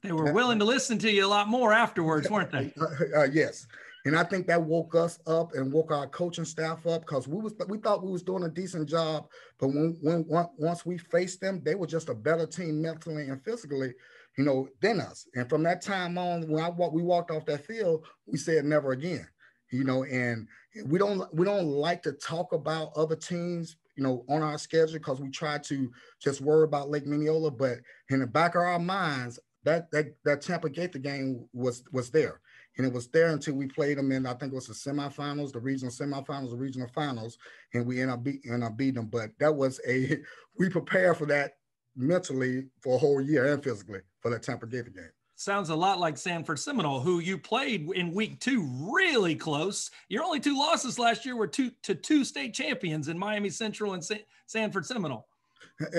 They were willing to listen to you a lot more afterwards, weren't they? Uh, uh, yes. And I think that woke us up and woke our coaching staff up because we was we thought we was doing a decent job, but when when once we faced them, they were just a better team mentally and physically, you know, than us. And from that time on, when I we walked off that field, we said never again, you know. And we don't we don't like to talk about other teams, you know, on our schedule because we try to just worry about Lake Minneola. But in the back of our minds, that that that Tampa Gaither game was was there and it was there until we played them in I think it was the semifinals, the regional semifinals, the regional finals, and we ended up beat and I beat them. But that was a we prepared for that mentally for a whole year and physically for that Tampa Gaither game. Sounds a lot like Sanford Seminole, who you played in week two really close. Your only two losses last year were two to two state champions in Miami Central and Sanford Seminole.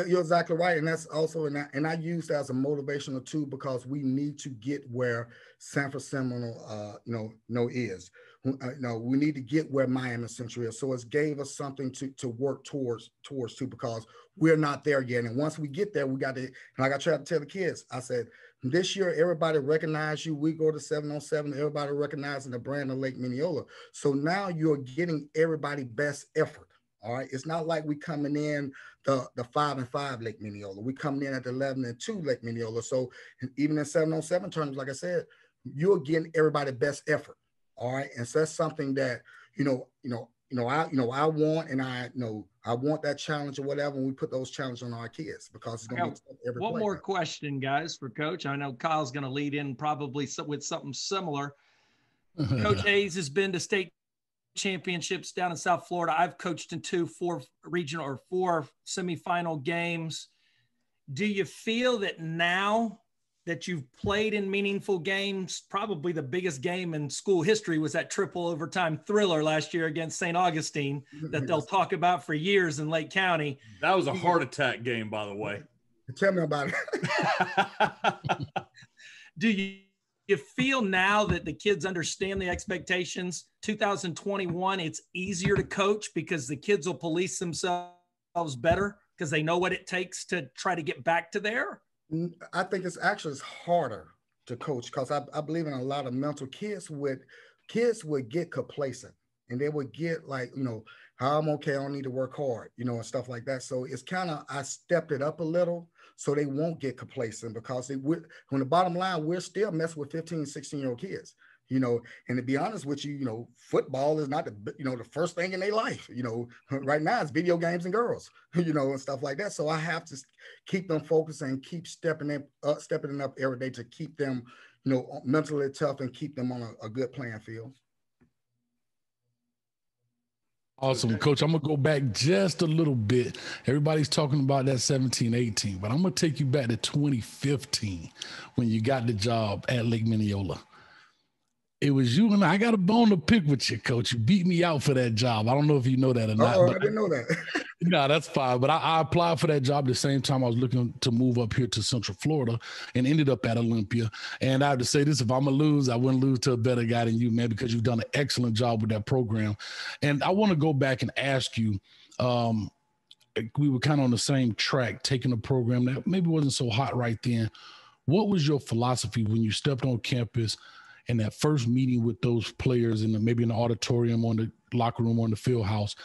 You're exactly right, and that's also and I, and I use that as a motivational tool because we need to get where Sanford Seminole, uh, you know, know is. Uh, know, we need to get where Miami Central is. So it gave us something to to work towards towards too because we're not there yet. And once we get there, we got to. Like I tried to tell the kids, I said this year everybody recognize you. We go to seven on seven. Everybody recognizing the brand of Lake Minneola. So now you're getting everybody best effort. All right. It's not like we coming in the, the five and five Lake Minneola. We coming in at the 11 and two Lake Minneola. So even in seven on seven tournaments, like I said, you're getting everybody best effort. All right. And so that's something that, you know, you know, you know, I, you know, I want, and I you know, I want that challenge or whatever. And we put those challenges on our kids because it's going to be every One more question, guys, for Coach. I know Kyle's going to lead in probably with something similar. Coach Hayes has been to state championships down in South Florida. I've coached in two, four regional or four semifinal games. Do you feel that now that you've played in meaningful games, probably the biggest game in school history was that triple overtime thriller last year against St. Augustine that they'll talk about for years in Lake County. That was a heart attack game, by the way. Tell me about it. Do you you feel now that the kids understand the expectations. 2021 it's easier to coach because the kids will police themselves better because they know what it takes to try to get back to there. I think it's actually it's harder to coach because I, I believe in a lot of mental kids would kids would get complacent and they would get like you know how i'm okay i don't need to work hard you know and stuff like that. So it's kind of i stepped it up a little so they won't get complacent because they would on the bottom line we're still messing with 15 16 year old kids you know? And to be honest with you you know football is not the you know the first thing in their life you know? Right now it's video games and girls you know and stuff like that. So i have to keep them focused and keep stepping up uh, stepping up every day to keep them you know, mentally tough and keep them on a, a good playing field. Awesome, coach. I'm going to go back just a little bit. Everybody's talking about that 17 18, but I'm going to take you back to 2015 when you got the job at Lake Minneola it was you and I, I got a bone to pick with you, coach. You beat me out for that job. I don't know if you know that or not. Oh, I didn't know that. no, that's fine. But I, I, applied for that job the same time I was looking to move up here to Central Florida and ended up at Olympia. And I have to say this if I'm going to lose, I wouldn't lose to a better guy than you, man, because you've done an excellent job with that program. And I want to go back and ask you, um, we were kind of on the same track, taking a program that maybe wasn't so hot right then. What was your philosophy when you stepped on campus – and that first meeting with those players in the maybe in the auditorium on the locker room on the field house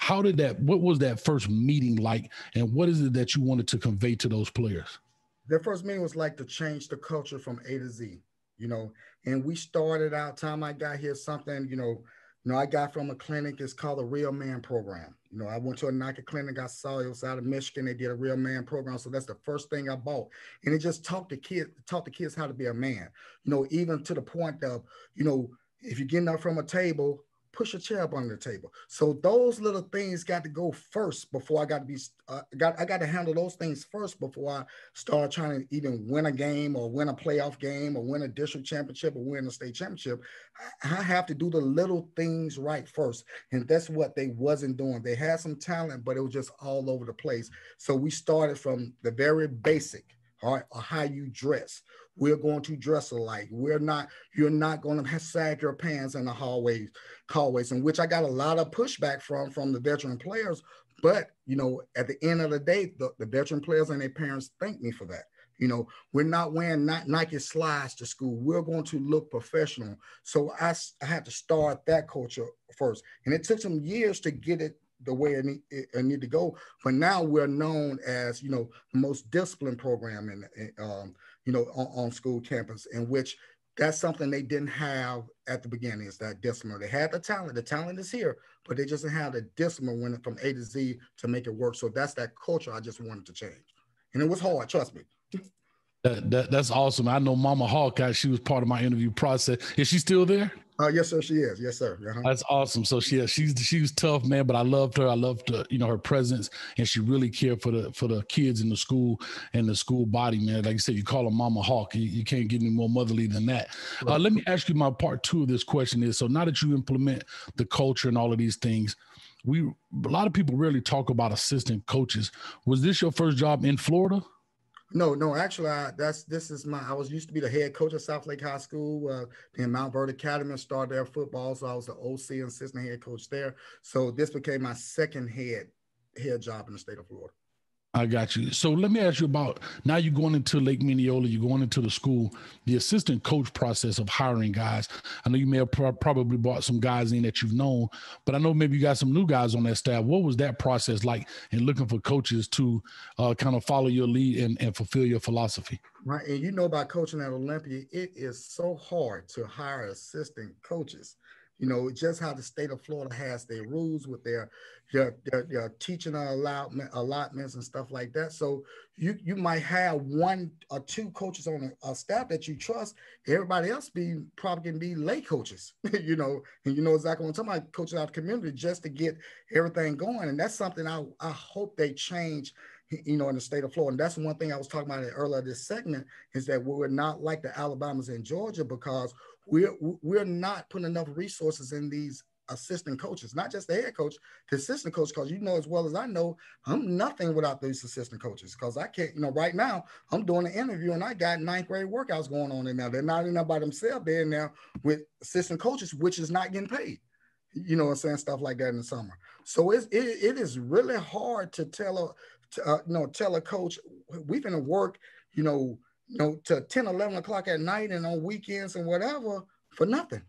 how did that what was that first meeting like? And what is it that you wanted to convey to those players? Their first meeting was like to change the culture from a to z you know? And we started out time i got here something you know you know, I got from a clinic. It's called the Real Man Program. You know, I went to a Nike clinic. I saw it was out of Michigan. They did a Real Man Program, so that's the first thing I bought. And it just taught the kids, taught the kids how to be a man. You know, even to the point of, you know, if you're getting up from a table, push a chair up under the table. So those little things got to go first before I got to be uh, got I got to handle those things first before I start trying to even win a game or win a playoff game or win a district championship or win a state championship. I have to do the little things right first, and that's what they wasn't doing. They had some talent, but it was just all over the place. So we started from the very basic. All right, or how you dress. We're going to dress alike. We're not, you're not going to sag your pants in the hallways, hallways, in which I got a lot of pushback from from the veteran players. But you know, at the end of the day, the, the veteran players and their parents thank me for that. You know, we're not wearing Nike slides to school. We're going to look professional. So I, I had to start that culture first. And it took some years to get it the way it need, it need to go. But now we're known as, you know, the most disciplined program in, um, you know, on, on, school campus, in which that's something they didn't have at the beginning. Is that discipline? They had the talent. The talent is here, but they just didn't have the discipline when it from A to Z to make it work. So that's that culture I just wanted to change, and it was hard. Trust me. That, that, that's awesome. I know Mama Hawkeye. She was part of my interview process. Is she still there? Uh, yes, sir. She is. Yes, sir. Uh-huh. That's awesome. So she, she's she was tough, man. But I loved her. I loved her, you know her presence, and she really cared for the for the kids in the school and the school body, man. Like you said, you call her Mama Hawk. You, you can't get any more motherly than that. Right. Uh, let me ask you my part two of this question is: so now that you implement the culture and all of these things, we a lot of people really talk about assistant coaches. Was this your first job in Florida? No, no, actually, I, that's this is my. I was used to be the head coach of South Lake High School. Uh, then Mount Vernon Academy and started their football, so I was the OC and assistant head coach there. So this became my second head head job in the state of Florida. I got you. So let me ask you about now you're going into Lake Minneola, you're going into the school, the assistant coach process of hiring guys. I know you may have pro- probably brought some guys in that you've known, but I know maybe you got some new guys on that staff. What was that process like in looking for coaches to uh, kind of follow your lead and, and fulfill your philosophy? Right. And you know about coaching at Olympia, it is so hard to hire assistant coaches you know, just how the state of Florida has their rules with their their, their, their teaching allotment, allotments and stuff like that. So you you might have one or two coaches on a, a staff that you trust. Everybody else be probably can be lay coaches, you know, and you know exactly what I'm talking about, coaches out the community just to get everything going. And that's something I, I hope they change you know, in the state of Florida. And that's one thing I was talking about earlier this segment is that we're not like the Alabamas in Georgia because we're we're not putting enough resources in these assistant coaches, not just the head coach, the assistant coach, because you know as well as I know, I'm nothing without these assistant coaches. Because I can't, you know, right now I'm doing an interview and I got ninth grade workouts going on in there. They're not in there by themselves, they're in there with assistant coaches, which is not getting paid. You know, I'm saying stuff like that in the summer. So it's it, it is really hard to tell a to, uh, you know tell a coach we're gonna work, you know, you know, to 10, 11 o'clock at night and on weekends and whatever for nothing.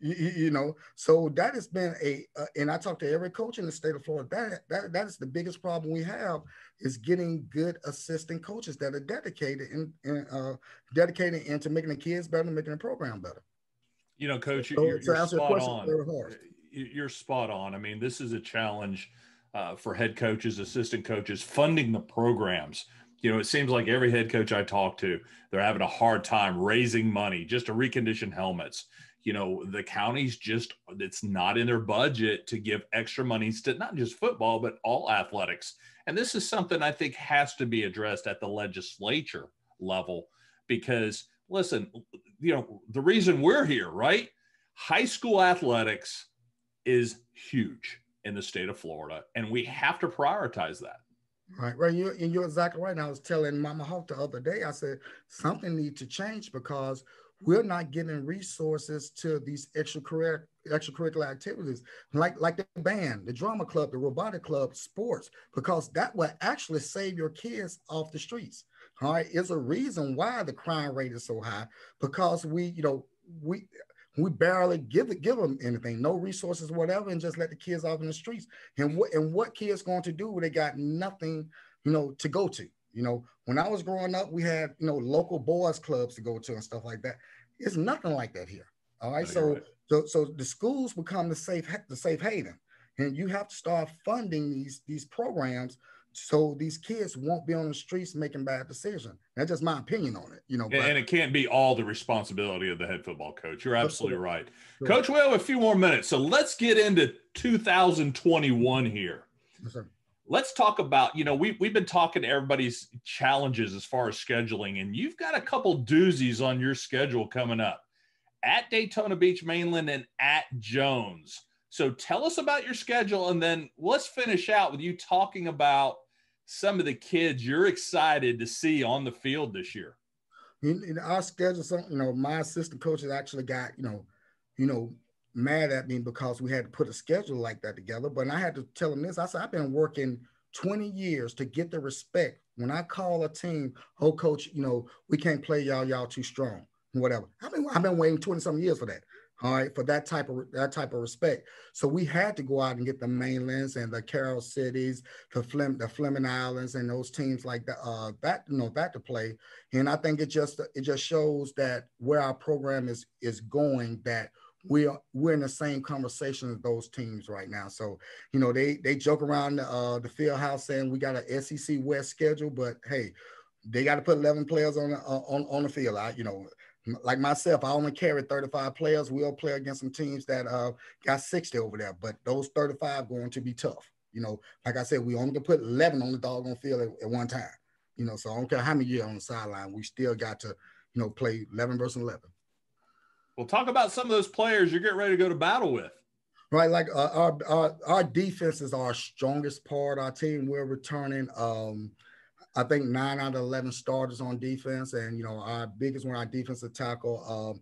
You, you know, so that has been a, uh, and I talk to every coach in the state of Florida. That, that that is the biggest problem we have is getting good assistant coaches that are dedicated and, and uh, dedicated into making the kids better, making the program better. You know, coach, so, you're, you're spot on. You're spot on. I mean, this is a challenge uh, for head coaches, assistant coaches, funding the programs You know, it seems like every head coach I talk to, they're having a hard time raising money just to recondition helmets. You know, the counties just, it's not in their budget to give extra money to not just football, but all athletics. And this is something I think has to be addressed at the legislature level because, listen, you know, the reason we're here, right? High school athletics is huge in the state of Florida, and we have to prioritize that. Right, right. You and you're exactly right. And I was telling Mama Hawk the other day. I said something needs to change because we're not getting resources to these extracurricular extracurricular activities like like the band, the drama club, the robotic club, sports, because that will actually save your kids off the streets. All right, it's a reason why the crime rate is so high because we, you know, we we barely give it, give them anything, no resources, whatever, and just let the kids off in the streets. And what and what kids going to do when they got nothing, you know, to go to? You know, when I was growing up, we had you know local boys clubs to go to and stuff like that. It's nothing like that here. All right, so right. so so the schools become the safe the safe haven, and you have to start funding these these programs so these kids won't be on the streets making bad decisions. That's just my opinion on it, you know. And, and it can't be all the responsibility of the head football coach. You're absolutely right, sure. Coach. We have a few more minutes, so let's get into 2021 here. Yes, let's talk about you know we, we've been talking to everybody's challenges as far as scheduling and you've got a couple doozies on your schedule coming up at daytona beach mainland and at jones so tell us about your schedule and then let's finish out with you talking about some of the kids you're excited to see on the field this year? In, in our schedule, some, you know, my assistant coaches actually got, you know, you know, mad at me because we had to put a schedule like that together. But I had to tell them this. I said, I've been working 20 years to get the respect. When I call a team, oh coach, you know, we can't play y'all, y'all too strong, whatever. I've been I've been waiting 20 some years for that all right, for that type of that type of respect. So we had to go out and get the mainlands and the Carol cities, the Flem, the Fleming Islands, and those teams like that, uh, that you know that to play. And I think it just it just shows that where our program is is going that we are we're in the same conversation as those teams right now. So you know they they joke around the, uh, the field house saying we got an SEC West schedule, but hey, they got to put 11 players on the, uh, on on the field. I you know like myself, I only carry 35 players. We'll play against some teams that uh, got 60 over there, but those 35 going to be tough. You know, like I said, we only can put 11 on the doggone field at, at one time. You know, so I don't care how many years on the sideline, we still got to, you know, play 11 versus 11. Well, talk about some of those players you're getting ready to go to battle with. Right, like uh, our, our our defense is our strongest part. Our team we're returning um, I think nine out of 11 starters on defense. And, you know, our biggest one, our defensive tackle, um,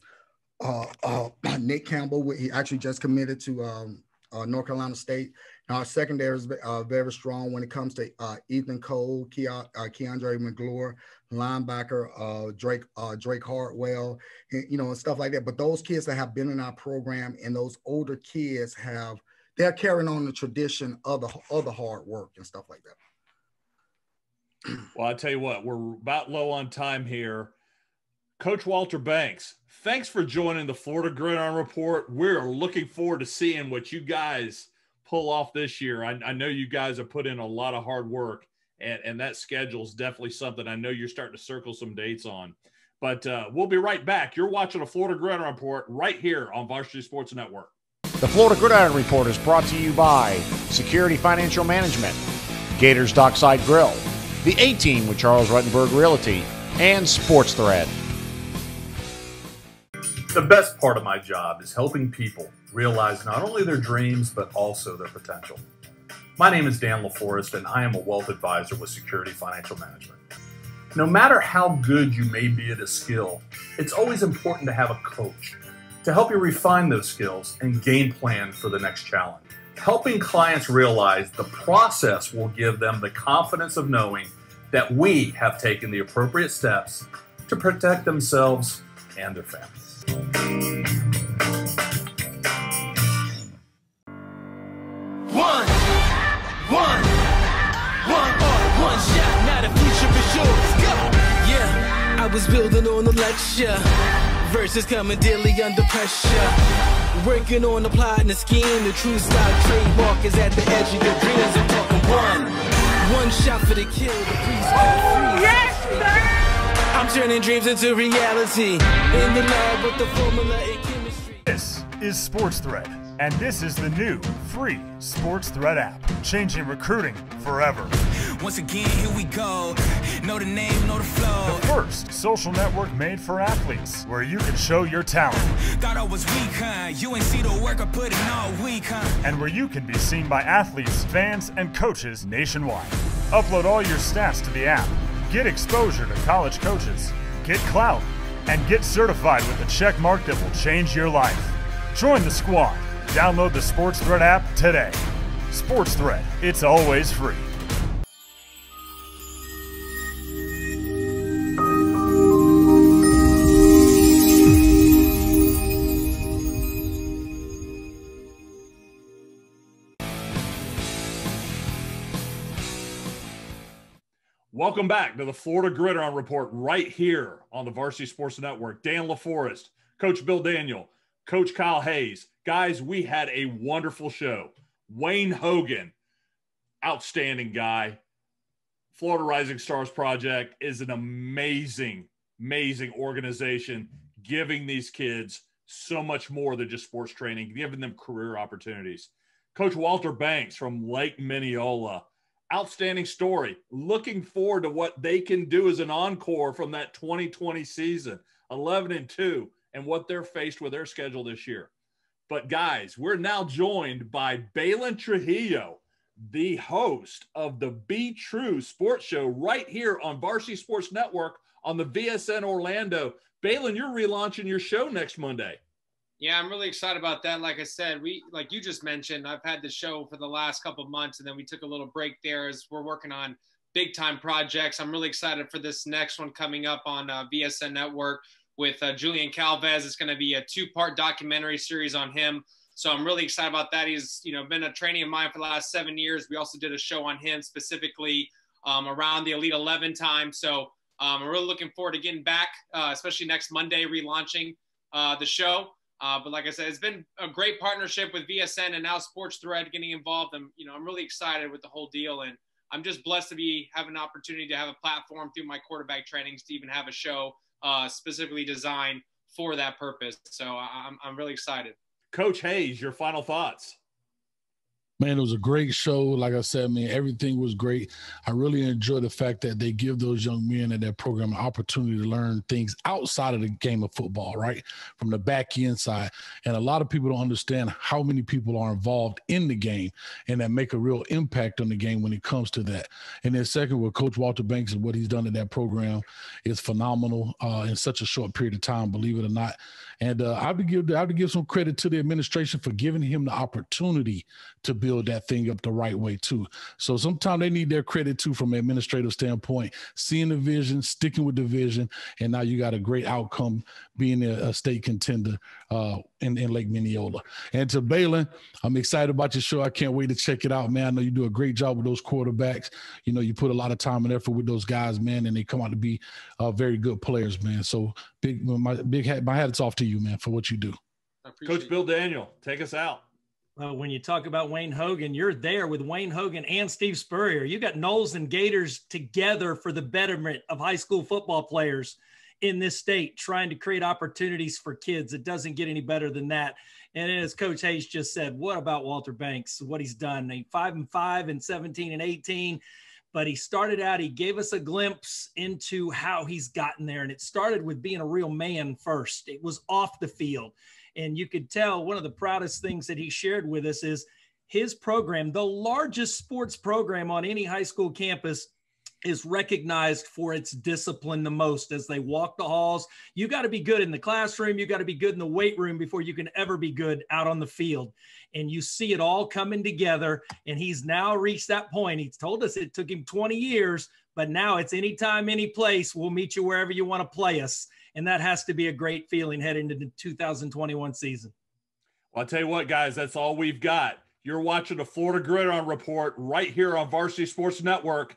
uh, uh, Nick Campbell, he actually just committed to um, uh, North Carolina State. Now, our secondary is uh, very strong when it comes to uh, Ethan Cole, Ke- uh, Keandre McGlure, linebacker Drake Drake Hartwell, and, you know, and stuff like that. But those kids that have been in our program and those older kids have they're carrying on the tradition of the of the hard work and stuff like that. Well, I tell you what, we're about low on time here. Coach Walter Banks, thanks for joining the Florida Gridiron Report. We're looking forward to seeing what you guys pull off this year. I, I know you guys have put in a lot of hard work, and, and that schedule is definitely something I know you're starting to circle some dates on. But uh, we'll be right back. You're watching the Florida Gridiron Report right here on Varsity Sports Network. The Florida Gridiron Report is brought to you by Security Financial Management, Gators Dockside Grill, the A Team with Charles Rutenberg Realty, and Sports Thread. The best part of my job is helping people realize not only their dreams, but also their potential. My name is Dan LaForest, and I am a wealth advisor with Security Financial Management. No matter how good you may be at a skill, it's always important to have a coach to help you refine those skills and game plan for the next challenge helping clients realize the process will give them the confidence of knowing that we have taken the appropriate steps to protect themselves and their families. One, one, one, one shot. Now the future is yours. Go. Yeah, I was building on the lecture. Verses coming daily under pressure. Working on applying the scheme, the true style trademark is at the edge of your dreams. I'm talking one, One shot for the kill. The oh, yes, sir. I'm turning dreams into reality. In the lab with the formula and chemistry. This is Sports Thread, and this is the new free Sports Thread app, changing recruiting forever. Once again, here we go. Know the name, know the flow. The first social network made for athletes, where you can show your talent. Thought I was weak, huh? You ain't see the work I put in all week, huh? And where you can be seen by athletes, fans, and coaches nationwide. Upload all your stats to the app. Get exposure to college coaches. Get clout. And get certified with a check mark that will change your life. Join the squad. Download the Sports Thread app today. Sports Thread, it's always free. Welcome back to the Florida Gridiron Report right here on the Varsity Sports Network. Dan LaForest, Coach Bill Daniel, Coach Kyle Hayes. Guys, we had a wonderful show. Wayne Hogan, outstanding guy. Florida Rising Stars Project is an amazing, amazing organization giving these kids so much more than just sports training, giving them career opportunities. Coach Walter Banks from Lake Minneola outstanding story. Looking forward to what they can do as an encore from that 2020 season, 11 and 2, and what they're faced with their schedule this year. But guys, we're now joined by Baylin Trujillo, the host of the Be True Sports Show right here on Varsity Sports Network on the VSN Orlando. Baylin, you're relaunching your show next Monday. Yeah, I'm really excited about that. Like I said, we like you just mentioned, I've had the show for the last couple months, and then we took a little break there as we're working on big time projects. I'm really excited for this next one coming up on uh, VSN Network with uh, Julian Calvez. It's going to be a two part documentary series on him. So I'm really excited about that. He's you know been a trainee of mine for the last seven years. We also did a show on him specifically um, around the Elite 11 time. So um, I'm really looking forward to getting back, uh, especially next Monday, relaunching uh, the show. Uh, but like I said, it's been a great partnership with VSN and now Sports Thread getting involved. And you know, I'm really excited with the whole deal, and I'm just blessed to be having an opportunity to have a platform through my quarterback trainings to even have a show uh, specifically designed for that purpose. So I'm I'm really excited. Coach Hayes, your final thoughts. Man, it was a great show. Like I said, man, everything was great. I really enjoy the fact that they give those young men in that program an opportunity to learn things outside of the game of football, right? From the back end side. And a lot of people don't understand how many people are involved in the game and that make a real impact on the game when it comes to that. And then second, with Coach Walter Banks and what he's done in that program is phenomenal uh, in such a short period of time, believe it or not. And uh, I would give I would give some credit to the administration for giving him the opportunity to build that thing up the right way too. So sometimes they need their credit too from an administrative standpoint, seeing the vision, sticking with the vision, and now you got a great outcome being a, a state contender uh, in, in Lake Minneola. And to Baylin, I'm excited about your show. I can't wait to check it out, man. I know you do a great job with those quarterbacks. You know, you put a lot of time and effort with those guys, man, and they come out to be uh, very good players, man. So big, my big hat, my hat's off to you, man, for what you do. Coach Bill Daniel, take us out. Well, when you talk about Wayne Hogan, you're there with Wayne Hogan and Steve Spurrier. You got Noles and Gators together for the betterment of high school football players in this state, trying to create opportunities for kids. It doesn't get any better than that. And as Coach Hayes just said, what about Walter Banks? What he's done? He five and five and 17 and 18. But he started out, he gave us a glimpse into how he's gotten there. And it started with being a real man first. It was off the field and you could tell one of the proudest things that he shared with us is his program, the largest sports program on any high school campus, is recognized for its discipline the most as they walk the halls. You got to be good in the classroom, you got to be good in the weight room before you can ever be good out on the field. And you see it all coming together. And he's now reached that point. He's told us it took him 20 years, but now it's anytime, any place. We'll meet you wherever you want to play us. And that has to be a great feeling heading into the 2021 season. Well, I'll tell you what, guys, that's all we've got. You're watching the Florida Gridiron Report right here on Varsity Sports Network.